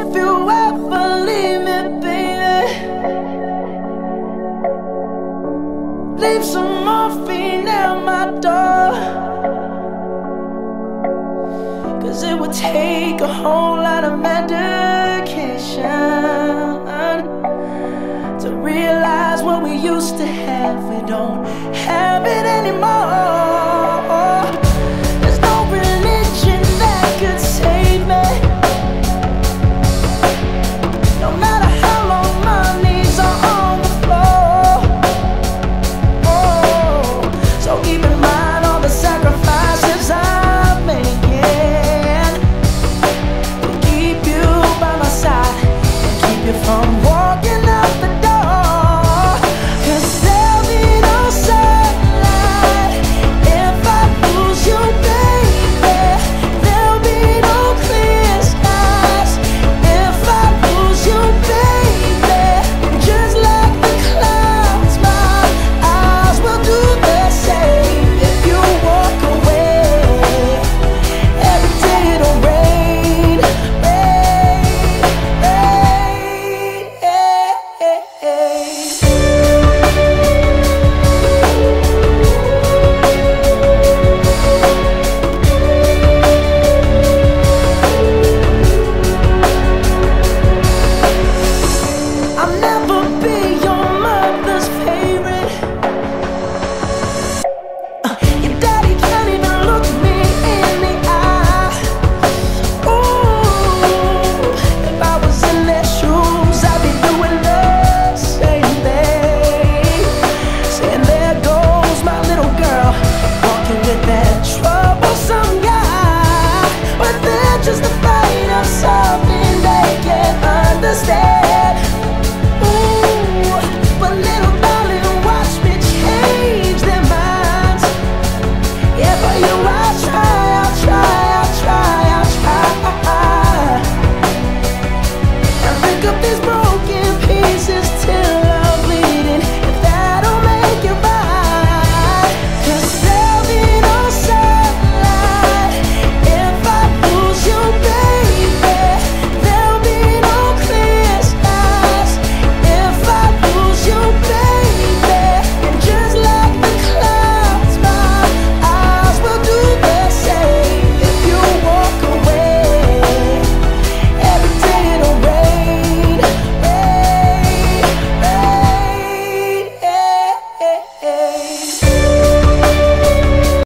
if you ever leave me, baby, leave some morphine at my door. Cause it would take a whole lot of medication to realize what we used to have. We don't have it anymore. if I'm wrong. light of sun.